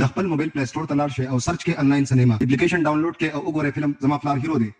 د خپل موبایل پلی سٹور ته لاړ شئ او سرچ کې انلاین سینما اپلیکیشن ډاونلوډ کړئ او وګورئ فلم زما فلار هیرو دی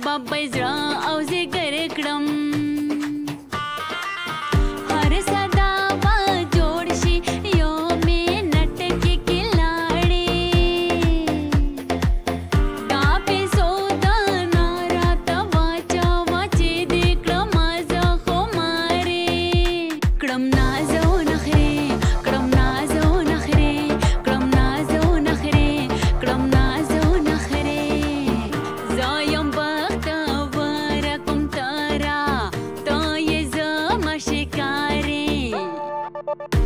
کباب بزرا او زه ګر کړم هر صدا با جوړ شي یو مې نټکې کلاړې دا په سودا نارا تا واچا واچې دې کړم زه خو مارې کړم نازو نخره کړم نازو نخره کړم نازو نخره کړم نازو نخره زایم با thank you